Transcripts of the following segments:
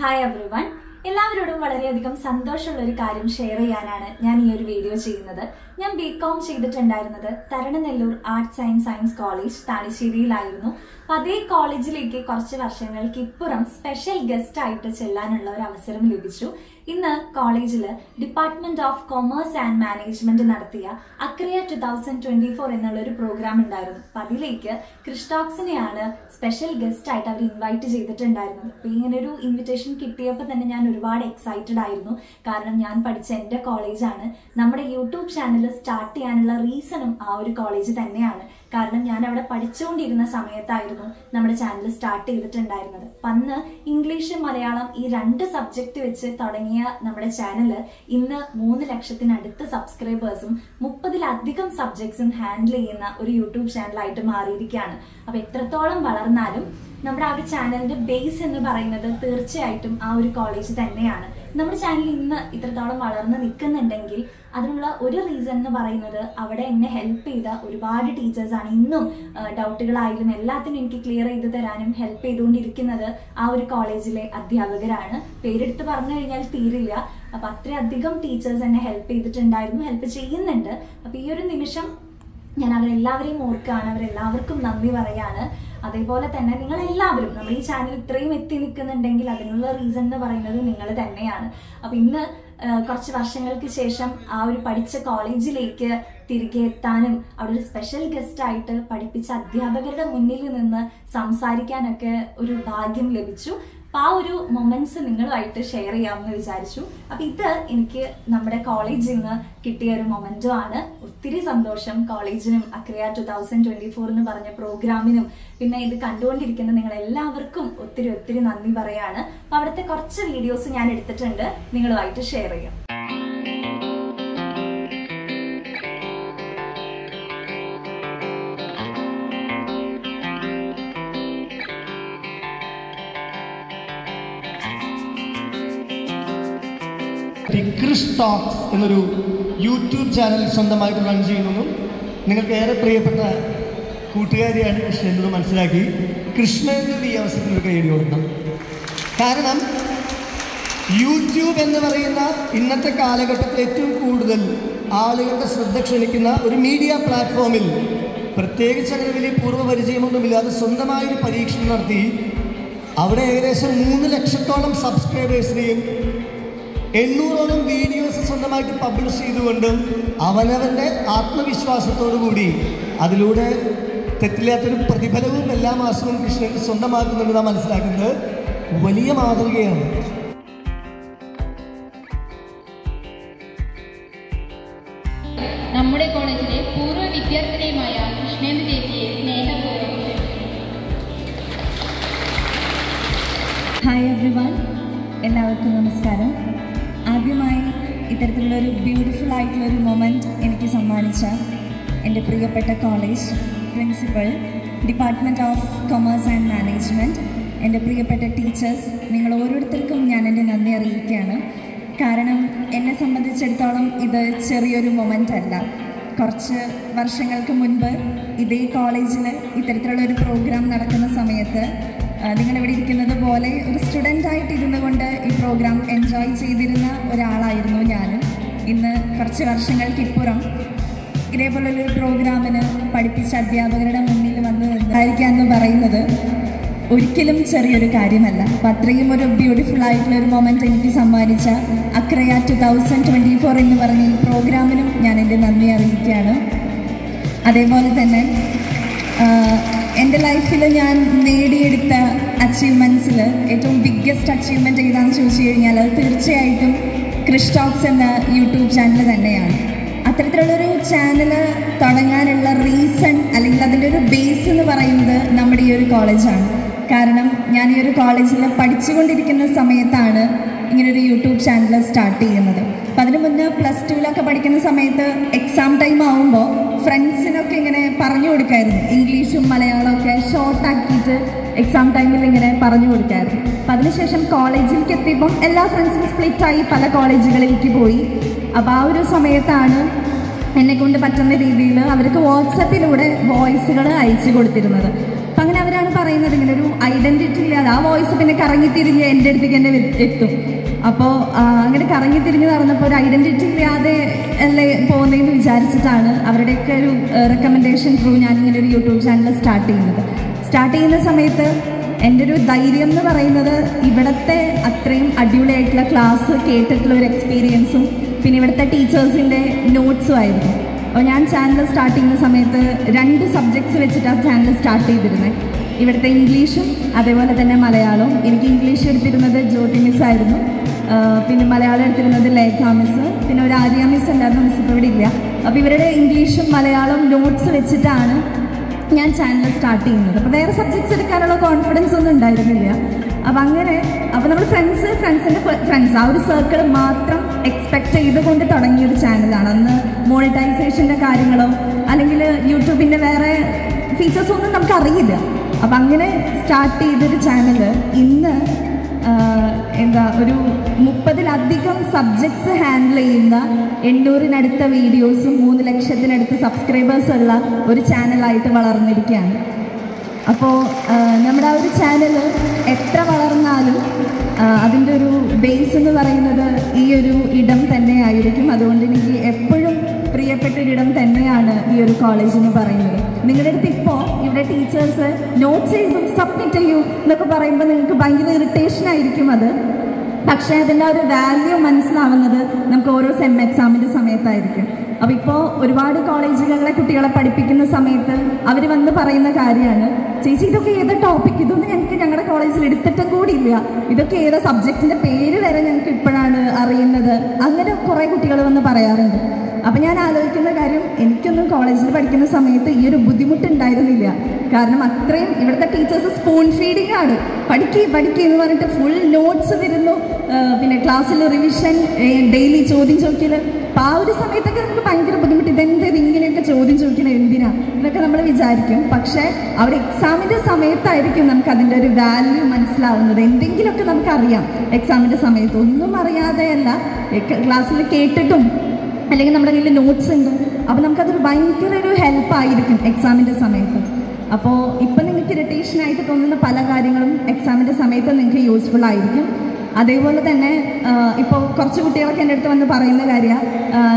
Hi everyone എല്ലാവരോടും വളരെയധികം സന്തോഷമുള്ള ഒരു കാര്യം ഷെയർ ചെയ്യാനാണ് ഞാൻ ഈ ഒരു വീഡിയോ ചെയ്യുന്നത്. ഞാൻ ബി കോം ചെയ്തിട്ടുണ്ടായിരുന്നത് Tharananellur arts and science college താണിശ്ശേരിയിലായിരുന്നു. അപ്പൊ അതേ കോളേജിലേക്ക് കുറച്ച് വർഷങ്ങൾക്ക് ഇപ്പുറം സ്പെഷ്യൽ ഗസ്റ്റ് ആയിട്ട് ചെല്ലാനുള്ള ഒരു അവസരം ലഭിച്ചു. ഇന്ന് കോളേജിൽ department of commerce and management നടത്തിയ Akriya two thousand twenty four എന്നുള്ള ഒരു പ്രോഗ്രാം ഉണ്ടായിരുന്നു. അപ്പൊ അതിലേക്ക് ക്രിസ്റ്റോക്സിനെയാണ് സ്പെഷ്യൽ ഗസ്റ്റ് ആയിട്ട് അവർ ഇൻവൈറ്റ് ചെയ്തിട്ടുണ്ടായിരുന്നത്. അപ്പൊ ഇങ്ങനെ ഒരു ഇൻവിറ്റേഷൻ കിട്ടിയപ്പോൾ തന്നെ ഞാൻ ഒരുപാട് എക്സൈറ്റഡ് ആയിരുന്നു. കാരണം ഞാൻ പഠിച്ച എന്റെ കോളേജാണ് നമ്മുടെ യൂട്യൂബ് ചാനൽ സ്റ്റാർട്ട് ചെയ്യാനുള്ള റീസണും ആ ഒരു കോളേജ് തന്നെയാണ്. കാരണം ഞാൻ അവിടെ പഠിച്ചുകൊണ്ടിരുന്ന സമയത്തായിരുന്നു നമ്മുടെ ചാനൽ സ്റ്റാർട്ട് ചെയ്തിട്ടുണ്ടായിരുന്നത്. അന്ന് ഇംഗ്ലീഷ് മലയാളം ഈ രണ്ട് സബ്ജക്റ്റ് വെച്ച് തുടങ്ങിയ നമ്മുടെ ചാനൽ ഇന്ന് മൂന്ന് ലക്ഷത്തിനടുത്ത് സബ്സ്ക്രൈബേഴ്സും മുപ്പതിലധികം സബ്ജക്ട്സും ഹാൻഡിൽ ചെയ്യുന്ന ഒരു യൂട്യൂബ് ചാനലായിട്ട് മാറിയിരിക്കുകയാണ്. അപ്പൊ എത്രത്തോളം വളർന്നാലും നമ്മുടെ ആ ഒരു ചാനലിന്റെ ബേസ് എന്ന് പറയുന്നത് തീർച്ചയായിട്ടും ആ ഒരു കോളേജ് തന്നെയാണ്. നമ്മുടെ ചാനൽ ഇന്ന് ഇത്രത്തോളം വളർന്ന് നിൽക്കുന്നുണ്ടെങ്കിൽ അതിനുള്ള ഒരു റീസൺ എന്ന് പറയുന്നത് അവിടെ എന്നെ ഹെൽപ്പ് ചെയ്ത ഒരുപാട് ടീച്ചേഴ്സാണ് ഇന്നും ഡൗട്ടുകളായാലും എല്ലാത്തിനും എനിക്ക് ക്ലിയർ ചെയ്ത് തരാനും ഹെൽപ്പ് ചെയ്തുകൊണ്ടിരിക്കുന്നത് ആ ഒരു കോളേജിലെ അധ്യാപകരാണ്. പേരെടുത്ത് പറഞ്ഞു കഴിഞ്ഞാൽ തീരില്ല. അപ്പൊ അത്രയധികം ടീച്ചേഴ്സ് എന്നെ ഹെൽപ്പ് ചെയ്തിട്ടുണ്ടായിരുന്നു ഹെൽപ്പ് ചെയ്യുന്നുണ്ട്. അപ്പൊ ഈ ഒരു നിമിഷം ഞാൻ അവരെല്ലാവരെയും ഓർക്കുകയാണ് അവരെല്ലാവർക്കും നന്ദി പറയാണ്. അതേപോലെ തന്നെ നിങ്ങൾ എല്ലാവരും നമ്മൾ ഈ ചാനൽ ഇത്രയും എത്തി നിൽക്കുന്നുണ്ടെങ്കിൽ അതിനുള്ള റീസൺ എന്ന് പറയുന്നത് നിങ്ങൾ തന്നെയാണ്. അപ്പൊ ഇന്ന് കുറച്ച് വർഷങ്ങൾക്ക് ശേഷം ആ ഒരു പഠിച്ച കോളേജിലേക്ക് തിരികെ എത്താനും അവിടെ ഒരു സ്പെഷ്യൽ ഗസ്റ്റ് ആയിട്ട് പഠിപ്പിച്ച അധ്യാപകരുടെ മുന്നിൽ നിന്ന് സംസാരിക്കാനൊക്കെ ഒരു ഭാഗ്യം ലഭിച്ചു. അപ്പൊ ആ ഒരു മൊമെന്റ്സ് നിങ്ങളുമായിട്ട് ഷെയർ ചെയ്യാമെന്ന് വിചാരിച്ചു. അപ്പൊ ഇത് എനിക്ക് നമ്മുടെ കോളേജിൽ നിന്ന് കിട്ടിയ ഒരു മൊമെന്റോ ആണ്. ഒത്തിരി സന്തോഷം കോളേജിനും Akriya two thousand twenty four എന്ന് പറഞ്ഞ പ്രോഗ്രാമിനും പിന്നെ ഇത് കണ്ടുകൊണ്ടിരിക്കുന്ന നിങ്ങൾ എല്ലാവർക്കും ഒത്തിരി ഒത്തിരി നന്ദി പറയാണ്. അപ്പൊ അവിടുത്തെ കുറച്ച് വീഡിയോസ് ഞാൻ എടുത്തിട്ടുണ്ട്. നിങ്ങളുമായിട്ട് ഷെയർ ചെയ്യാം. ടോക്സ് എന്നൊരു യൂട്യൂബ് ചാനൽ സ്വന്തമായിട്ട് റൺ ചെയ്യുന്നതും നിങ്ങൾക്ക് ഏറെ പ്രിയപ്പെട്ട കൂട്ടുകാരിയാണ് എന്നത് മനസ്സിലാക്കി. കൃഷ്ണേന്ദ്രൻ ഈ അവസരത്തിൽ ഒരു കൈയടി കൊടുക്കണം കാരണം യൂട്യൂബ് എന്ന് പറയുന്ന ഇന്നത്തെ കാലഘട്ടത്തിൽ ഏറ്റവും കൂടുതൽ ആളുകളുടെ ശ്രദ്ധ ക്ഷണിക്കുന്ന ഒരു മീഡിയ പ്ലാറ്റ്ഫോമിൽ പ്രത്യേകിച്ച് അങ്ങനെ വലിയ പൂർവപരിചയമൊന്നുമില്ലാതെ സ്വന്തമായൊരു പരീക്ഷണം നടത്തി. അവിടെ ഏകദേശം മൂന്ന് ലക്ഷത്തോളം സബ്സ്ക്രൈബേഴ്സിനെയും എണ്ണൂറോളം വീഡിയോസ് സ്വന്തമായിട്ട് പബ്ലിഷ് ചെയ്തുകൊണ്ടും അവനവന്റെ ആത്മവിശ്വാസത്തോടു കൂടി അതിലൂടെ തെറ്റില്ലാത്തൊരു പ്രതിഫലവും എല്ലാ മാസവും കൃഷ്ണന് സ്വന്തമാക്കുന്നുണ്ട് നാം മനസ്സിലാക്കുന്നത്. വലിയ മാതൃകയാണ്. നമ്മുടെ കോളേജിലെ പൂർവ വിദ്യാർത്ഥിനിയുമായ കൃഷ്ണേന്ദ്ര ചേച്ചിയെ സ്നേഹപൂർവം ഹായ് എവ്രി വൺ എല്ലാവർക്കും നമസ്കാരം. ഇത്തരത്തിലുള്ള ഒരു ബ്യൂട്ടിഫുൾ ആയിട്ടുള്ള ഒരു മൊമെന്റ് എനിക്ക് സമ്മാനിച്ച എന്റെ പ്രിയപ്പെട്ട college principal department of commerce and management എന്റെ പ്രിയപ്പെട്ട ടീച്ചേഴ്സ് നിങ്ങൾ ഓരോരുത്തർക്കും ഞാൻ എന്റെ നന്ദി അറിയിക്കുകയാണ്. കാരണം എന്നെ സംബന്ധിച്ചിടത്തോളം ഇത് ചെറിയൊരു മൊമെന്റ് അല്ല. കുറച്ച് വർഷങ്ങൾക്ക് മുൻപ് ഇതേ കോളേജിൽ ഇത്തരത്തിലുള്ള ഒരു പ്രോഗ്രാം നടക്കുന്ന സമയത്ത് നിങ്ങളിവിടെ ഇരിക്കുന്നത് പോലെ ഒരു സ്റ്റുഡന്റ് ആയിട്ട് ഇരുന്നു കൊണ്ട് പ്രോഗ്രാം എൻജോയ് ചെയ്തിരുന്ന ഒരാളായിരുന്നു ഞാൻ ഇന്ന് കുറച്ച് വർഷങ്ങൾക്കിപ്പുറം ഇതേപോലൊരു പ്രോഗ്രാമിന് പഠിപ്പിച്ച അധ്യാപകരുടെ മുന്നിൽ വന്ന് സംസാരിക്കുക എന്ന് പറയുന്നത് ഒരിക്കലും ചെറിയൊരു കാര്യമല്ല. അപ്പം അത്രയും ഒരു ബ്യൂട്ടിഫുൾ ആയിട്ടുള്ള ഒരു മൊമെന്റ് എനിക്ക് സമ്മാനിച്ച അക്രയ ടു തൗസൻഡ് ട്വന്റി ഫോർ എന്ന് പറഞ്ഞ ഈ പ്രോഗ്രാമിനും ഞാൻ എന്റെ നന്ദി അറിയിക്കുകയാണ്. അതേപോലെ തന്നെ എന്റെ ലൈഫിൽ ഞാൻ നേടിയെടുത്ത അച്ചീവ്മെന്റ്സിൽ ഏറ്റവും ബിഗ്ഗസ്റ്റ് അച്ചീവ്മെന്റ് ഏതാണെന്ന് ചോദിച്ചു കഴിഞ്ഞാൽ അത് തീർച്ചയായിട്ടും ക്രിസ്റ്റോക്സ് എന്ന യൂട്യൂബ് ചാനൽ തന്നെയാണ്. അത്തരത്തിലുള്ളൊരു ചാനൽ തുടങ്ങാനുള്ള റീസൺ അല്ലെങ്കിൽ അതിന്റെ ഒരു ബേസ് എന്ന് പറയുന്നത് നമ്മുടെ ഈ ഒരു കോളേജാണ് കാരണം ഞാൻ ഈ ഒരു കോളേജിൽ പഠിച്ചുകൊണ്ടിരിക്കുന്ന സമയത്താണ് ഇങ്ങനൊരു യൂട്യൂബ് ചാനൽ സ്റ്റാർട്ട് ചെയ്യുന്നത്. അപ്പം അതിന് മുന്നേ പ്ലസ് ടുവിലൊക്കെ പഠിക്കുന്ന സമയത്ത് എക്സാം ടൈം ആവുമ്പോൾ ഫ്രണ്ട്സിനൊക്കെ ഇങ്ങനെ പറഞ്ഞു കൊടുക്കായിരുന്നു. ഇംഗ്ലീഷും മലയാളവും ഒക്കെ ഷോർട്ടാക്കിയിട്ട് എക്സാം ടൈമിൽ ഇങ്ങനെ പറഞ്ഞു കൊടുക്കായിരുന്നു. അപ്പം അതിനുശേഷം കോളേജിലേക്ക് എത്തിയപ്പം എല്ലാ ഫ്രണ്ട്സും സ്പ്ലിറ്റായി പല കോളേജുകളിലേക്ക് പോയി. അപ്പോൾ ആ ഒരു സമയത്താണ് എന്നെ കൊണ്ട് പറ്റുന്ന രീതിയിൽ അവർക്ക് വാട്സപ്പിലൂടെ വോയിസുകൾ അയച്ചു കൊടുത്തിരുന്നത്. അപ്പം അങ്ങനെ അവരാണ് പറയുന്നത് ഇങ്ങനെ ഒരു ഐഡന്റിറ്റി ഇല്ലാതെ ആ വോയിസ് പിന്നെ കറങ്ങിത്തിരിഞ്ഞ് എന്റെ അടുത്തേക്ക് തന്നെ എത്തും. അപ്പോൾ അങ്ങനെ കറങ്ങി തിരിഞ്ഞ് നടന്നപ്പോൾ ഒരു ഐഡന്റിറ്റി ഇല്ലാതെ അല്ലേ പോകുന്നതെന്ന് വിചാരിച്ചിട്ടാണ് അവരുടെയൊക്കെ ഒരു റെക്കമെൻഡേഷൻ ത്രൂ ഇങ്ങനെ ഒരു യൂട്യൂബ് ചാനൽ സ്റ്റാർട്ട് ചെയ്യുന്നത്. സ്റ്റാർട്ട് ചെയ്യുന്ന സമയത്ത് എന്റെ ഒരു ധൈര്യം എന്ന് പറയുന്നത് ഇവിടുത്തെ അത്രയും അടിപൊളിയായിട്ടുള്ള ക്ലാസ് കേട്ടിട്ടുള്ള ഒരു എക്സ്പീരിയൻസും പിന്നെ ഇവിടുത്തെ ടീച്ചേഴ്സിന്റെ നോട്ട്സും ആയിരുന്നു. അപ്പോൾ ഞാൻ ചാനൽ സ്റ്റാർട്ട് ചെയ്യുന്ന സമയത്ത് രണ്ട് സബ്ജക്ട്സ് വെച്ചിട്ടാണ് ചാനൽ സ്റ്റാർട്ട് ചെയ്തിരുന്നത് ഇവിടുത്തെ ഇംഗ്ലീഷും അതേപോലെ തന്നെ മലയാളവും. എനിക്ക് ഇംഗ്ലീഷ് എടുത്തിരുന്നത് ജ്യോതി മിസ് ആയിരുന്നു. പിന്നെ മലയാളം എടുത്തിരുന്നത് ലേഖ മിസ് പിന്നെ ഒരു ആര്യ മിസ് ഉണ്ടായിരുന്നു മിസ് ഇപ്പോൾ ഇവിടെ ഇല്ല. അപ്പോൾ ഇവരുടെ ഇംഗ്ലീഷും മലയാളം നോട്ട്സ് വെച്ചിട്ടാണ് ഞാൻ ചാനൽ സ്റ്റാർട്ട് ചെയ്യുന്നത്. അപ്പോൾ വേറെ സബ്ജക്ട്സ് എടുക്കാനുള്ള കോൺഫിഡൻസ് ഒന്നും ഉണ്ടായിരുന്നില്ല. അപ്പം അങ്ങനെ അപ്പോൾ നമ്മൾ ഫ്രണ്ട്സ് ഫ്രണ്ട്സിന്റെ ഫ്രണ്ട്സ് ആ ഒരു സർക്കിൾ മാത്രം എക്സ്പെക്ട് ചെയ്തുകൊണ്ട് തുടങ്ങിയ ഒരു ചാനലാണ് അന്ന് മോണിറ്റൈസേഷന്റെ കാര്യങ്ങളോ അല്ലെങ്കിൽ യൂട്യൂബിന്റെ വേറെ ഫീച്ചേഴ്സൊന്നും നമുക്കറിയില്ല. അപ്പം അങ്ങനെ സ്റ്റാർട്ട് ചെയ്തൊരു ചാനൽ ഇന്ന് എന്താ ഒരു മുപ്പതിലധികം സബ്ജക്ട്സ് ഹാൻഡിൽ ചെയ്യുന്ന എണ്ണൂറിനടുത്ത വീഡിയോസും മൂന്ന് ലക്ഷത്തിനടുത്ത് സബ്സ്ക്രൈബേഴ്സ് ഉള്ള ഒരു ചാനലായിട്ട് വളർന്നിരിക്കുകയാണ്. അപ്പോൾ നമ്മുടെ ആ ഒരു ചാനൽ എത്ര വളർന്നാലും അതിന്റെ ഒരു ബേസ് എന്ന് പറയുന്നത് ഈ ഒരു ഇടം തന്നെ ആയിരിക്കും. അതുകൊണ്ട് എനിക്ക് എപ്പോഴും പ്രിയപ്പെട്ട ഒരിടം തന്നെയാണ് ഈ ഒരു കോളേജ് എന്ന് പറയുന്നത്. നിങ്ങളുടെ അടുത്ത് ഇപ്പോൾ ഇവിടെ ടീച്ചേഴ്സ് നോട്ട്സ് ചെയ്തു സബ്മിറ്റ് ചെയ്യൂ എന്നൊക്കെ പറയുമ്പോൾ നിങ്ങൾക്ക് ഭയങ്കര ഇറിറ്റേഷൻ ആയിരിക്കും അത്. പക്ഷേ അതിന്റെ ഒരു വാല്യൂ മനസ്സിലാവുന്നത് നമുക്ക് ഓരോ സെം എക്സാമിന്റെ സമയത്തായിരിക്കും. അപ്പോൾ ഇപ്പോൾ ഒരുപാട് കോളേജുകളിലെ കുട്ടികളെ പഠിപ്പിക്കുന്ന സമയത്ത് അവർ വന്ന് പറയുന്ന കാര്യമാണ് ചേച്ചി ഇതൊക്കെ ഏത് ടോപ്പിക് ഇതൊന്നും ഞങ്ങൾക്ക് ഞങ്ങളുടെ കോളേജിൽ എടുത്തിട്ടും ഇല്ല. ഇതൊക്കെ ഏതാ സബ്ജക്റ്റിന്റെ പേര് വരെ ഞങ്ങൾക്ക് ഇപ്പോഴാണ് അറിയുന്നത്. അങ്ങനെ കുറേ കുട്ടികൾ വന്ന് പറയാറുണ്ട്. അപ്പം ഞാൻ ആലോചിക്കുന്ന കാര്യം എനിക്കൊന്നും കോളേജിൽ പഠിക്കുന്ന സമയത്ത് ഈ ഒരു ബുദ്ധിമുട്ടുണ്ടായിരുന്നില്ല. കാരണം അത്രയും ഇവിടുത്തെ ടീച്ചേഴ്സ് സ്പൂൺ ഫീഡിംഗ് ആണ്. പഠിക്കുക പഠിക്കുക എന്ന് പറഞ്ഞിട്ട് ഫുൾ നോട്ട്സ് വരുന്നു പിന്നെ ക്ലാസ്സിൽ റിവിഷൻ ഡെയിലി ചോദ്യം ചോദിക്കൽ. അപ്പം ആ ഒരു സമയത്തൊക്കെ നമുക്ക് ഭയങ്കര ബുദ്ധിമുട്ട്. ഇതെന്ത് ഇങ്ങനെയൊക്കെ ചോദ്യം ചോദിക്കണം എന്തിനാ? എന്നൊക്കെ നമ്മൾ വിചാരിക്കും. പക്ഷേ അവർ എക്സാമിന്റെ സമയത്തായിരിക്കും നമുക്ക് അതിന്റെ ഒരു വാല്യൂ മനസ്സിലാവുന്നത്. എന്തെങ്കിലുമൊക്കെ നമുക്കറിയാം എക്സാമിന്റെ സമയത്ത് ഒന്നും അറിയാതെയല്ല. ക്ലാസ്സിൽ കേട്ടിട്ടും അല്ലെങ്കിൽ നമ്മുടെ കയ്യിൽ നോട്ട്സ് ഉണ്ട്. അപ്പോൾ നമുക്കതൊരു ഭയങ്കര ഒരു ഹെൽപ്പ് ആയിരിക്കും എക്സാമിന്റെ സമയത്ത്. അപ്പോൾ ഇപ്പം നിങ്ങൾക്ക് ഇറിറ്റേഷൻ ആയിട്ട് തോന്നുന്ന പല കാര്യങ്ങളും എക്സാമിന്റെ സമയത്ത് നിങ്ങൾക്ക് യൂസ്ഫുൾ ആയിരിക്കും. അതേപോലെ തന്നെ ഇപ്പോൾ കുറച്ച് കുട്ടികളൊക്കെ എന്റെ അടുത്ത് വന്ന് പറയുന്ന കാര്യമാണ്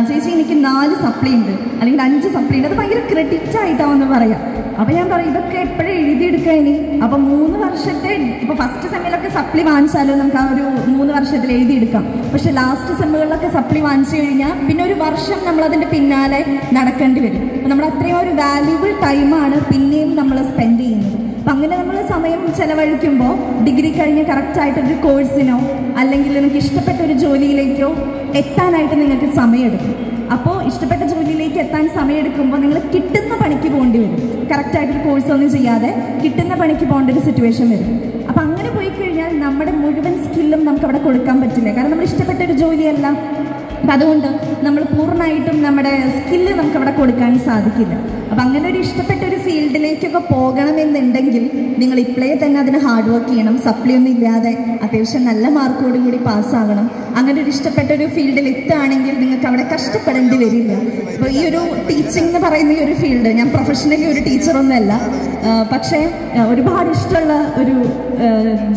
ചേച്ചി എനിക്ക് നാല് സപ്ലി ഉണ്ട്. അല്ലെങ്കിൽ അഞ്ച് സപ്ലി ഉണ്ട്. അത് ഭയങ്കര ക്രെഡിറ്റ് ആയിട്ടാണെന്ന് പറയാം. അപ്പോൾ ഞാൻ പറയും ഇതൊക്കെ എപ്പോഴും എഴുതിയെടുക്കുക ഇനി? അപ്പോൾ മൂന്ന് വർഷത്തെ ഇപ്പോൾ ഫസ്റ്റ് സെമ്മിലൊക്കെ സപ്ലി വാങ്ങിച്ചാലും നമുക്ക് ആ ഒരു മൂന്ന് വർഷത്തിൽ എഴുതിയെടുക്കാം. പക്ഷെ ലാസ്റ്റ് സെമ്മുകളിലൊക്കെ സപ്ലി വാങ്ങിച്ചു കഴിഞ്ഞാൽ പിന്നെ ഒരു വർഷം നമ്മളതിന്റെ പിന്നാലെ നടക്കേണ്ടി വരും. അപ്പോൾ നമ്മൾ അത്രയും ഒരു വാല്യൂബിൾ ടൈമാണ് പിന്നെയും നമ്മൾ സ്പെൻഡ് ചെയ്യുന്നത്. അപ്പം അങ്ങനെ നമ്മൾ സമയം ചെലവഴിക്കുമ്പോൾ ഡിഗ്രി കഴിഞ്ഞ് കറക്റ്റായിട്ടൊരു കോഴ്സിനോ അല്ലെങ്കിൽ നിങ്ങൾക്ക് ഇഷ്ടപ്പെട്ട ഒരു ജോലിയിലേക്കോ എത്താനായിട്ട് നിങ്ങൾക്ക് സമയമെടുക്കും. അപ്പോൾ ഇഷ്ടപ്പെട്ട ജോലിയിലേക്ക് എത്താൻ സമയമെടുക്കുമ്പോൾ നിങ്ങൾ കിട്ടുന്ന പണിക്ക് പോകേണ്ടി വരും. കറക്റ്റായിട്ടൊരു കോഴ്സൊന്നും ചെയ്യാതെ കിട്ടുന്ന പണിക്ക് പോകേണ്ട ഒരു സിറ്റുവേഷൻ വരും. അപ്പോൾ അങ്ങനെ പോയി കഴിഞ്ഞാൽ നമ്മുടെ മുഴുവൻ സ്കില്ലും നമുക്ക് അവിടെ കൊടുക്കാൻ പറ്റില്ല. കാരണം നമ്മൾ ഇഷ്ടപ്പെട്ട ഒരു ജോലിയല്ല. അപ്പം അതുകൊണ്ട് നമ്മൾ പൂർണമായിട്ടും നമ്മുടെ സ്കില്ല് നമുക്ക് അവിടെ കൊടുക്കാൻ സാധിക്കില്ല. അപ്പം അങ്ങനെ ഒരു ഇഷ്ടപ്പെട്ട ഒരു ഫീൽഡിലേക്കൊക്കെ പോകണമെന്നുണ്ടെങ്കിൽ നിങ്ങൾ ഇപ്പോഴേ തന്നെ അതിന് ഹാർഡ് വർക്ക് ചെയ്യണം. സപ്ലി ഒന്നും ഇല്ലാതെ അത്യാവശ്യം നല്ല മാർക്കോടും കൂടി പാസ്സാകണം അങ്ങനെ ഒരു ഇഷ്ടപ്പെട്ട ഒരു ഫീൽഡിൽ എത്തുകയാണെങ്കിൽ നിങ്ങൾക്ക് അവിടെ കഷ്ടപ്പെടേണ്ടി വരില്ല. അപ്പോൾ ഈ ഒരു ടീച്ചിങ് എന്ന് പറയുന്ന ഈ ഒരു ഫീൽഡ് ഞാൻ പ്രൊഫഷണലി ഒരു ടീച്ചറൊന്നുമല്ല പക്ഷേ ഒരുപാട് ഇഷ്ടമുള്ള ഒരു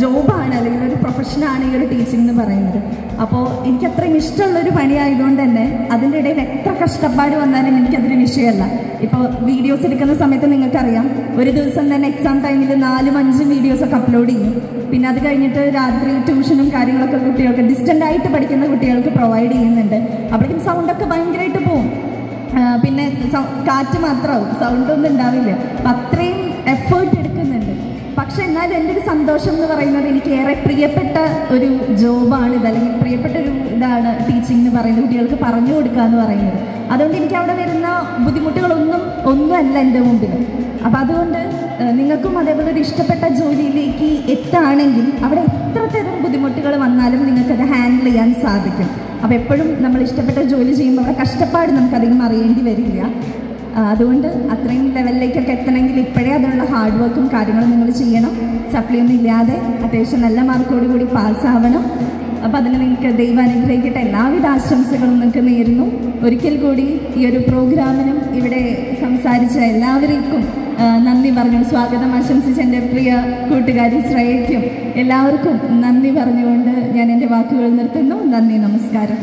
ജോബാണ് അല്ലെങ്കിൽ ഒരു പ്രൊഫഷനാണ് ഈ ഒരു ടീച്ചിങ് എന്ന് പറയുന്നത്. അപ്പോൾ എനിക്ക് അത്രയും ഇഷ്ടമുള്ളൊരു പണിയായതുകൊണ്ട് തന്നെ അതിന്റെ ഇടയിൽ എത്ര കഷ്ടപ്പാട് വന്നാലും എനിക്കതൊരു വിഷയമല്ല. ഇപ്പോൾ വീഡിയോസ് എടുക്കുന്ന സമയത്ത് നിങ്ങൾക്കറിയാം ഒരു ദിവസം തന്നെ എക്സാം ടൈമിൽ നാലും അഞ്ചും വീഡിയോസൊക്കെ അപ്ലോഡ് ചെയ്യും. പിന്നെ അത് കഴിഞ്ഞിട്ട് രാത്രി ട്യൂഷനും കാര്യങ്ങളൊക്കെ കുട്ടികൾക്ക് ഡിസ്റ്റന്റ് ആയിട്ട് പഠിക്കുന്ന കുട്ടികൾക്ക് പ്രൊവൈഡ് ചെയ്യുന്നുണ്ട്. അപ്പോഴേക്കും സൗണ്ടൊക്കെ ഭയങ്കരമായിട്ട് പോവും. പിന്നെ കാറ്റ് മാത്രമാവും. സൗണ്ടൊന്നും ഉണ്ടാവില്ല. അപ്പം എന്നാലും എന്റെ ഒരു സന്തോഷം എന്ന് പറയുന്നത് എനിക്ക് ഏറെ പ്രിയപ്പെട്ട ഒരു ജോബാണ് ഇത് അല്ലെങ്കിൽ പ്രിയപ്പെട്ട ഒരു ഇതാണ് ടീച്ചിങ് എന്ന് പറയുന്നത് കുട്ടികൾക്ക് പറഞ്ഞു കൊടുക്കുക എന്ന് പറയുന്നത്. അതുകൊണ്ട് എനിക്ക് അവിടെ വരുന്ന ബുദ്ധിമുട്ടുകളൊന്നും ഒന്നുമല്ല എന്റെ മുമ്പിൽ. അപ്പം അതുകൊണ്ട് നിങ്ങൾക്കും അതേപോലെ ഒരു ഇഷ്ടപ്പെട്ട ജോലിയിലേക്ക് എത്താണെങ്കിൽ അവിടെ എത്ര തരം ബുദ്ധിമുട്ടുകൾ വന്നാലും നിങ്ങൾക്കത് ഹാൻഡിൽ ചെയ്യാൻ സാധിക്കും. അപ്പോൾ എപ്പോഴും നമ്മൾ ഇഷ്ടപ്പെട്ട ജോലി ചെയ്യുമ്പോൾ അവിടെ കഷ്ടപ്പാട് നമുക്കധികം അറിയേണ്ടി വരില്ല. അതുകൊണ്ട് അത്രയും ലെവലിലേക്കൊക്കെ എത്തണമെങ്കിൽ ഇപ്പോഴേ അതിനുള്ള ഹാർഡ് വർക്കും കാര്യങ്ങളും നിങ്ങൾ ചെയ്യണം. സപ്ലി ഒന്നും ഇല്ലാതെ അത്യാവശ്യം നല്ല മാർക്കോട് കൂടി പാസ്സാവണം അപ്പോൾ അതിന് നിങ്ങൾക്ക് ദൈവം അനുഗ്രഹിക്കട്ടെ. എല്ലാവിധ ആശംസകളും നിങ്ങൾക്ക് നേരുന്നു. ഒരിക്കൽ കൂടി ഈ ഒരു പ്രോഗ്രാമിനും ഇവിടെ സംസാരിച്ച എല്ലാവർക്കും നന്ദി പറഞ്ഞു. സ്വാഗതം. ആശംസിച്ച എന്റെ പ്രിയ കൂട്ടുകാരി ശ്രേയയ്ക്കും എല്ലാവർക്കും നന്ദി പറഞ്ഞുകൊണ്ട് ഞാൻ എന്റെ വാക്കുകൾ നിർത്തുന്നു. നന്ദി നമസ്കാരം.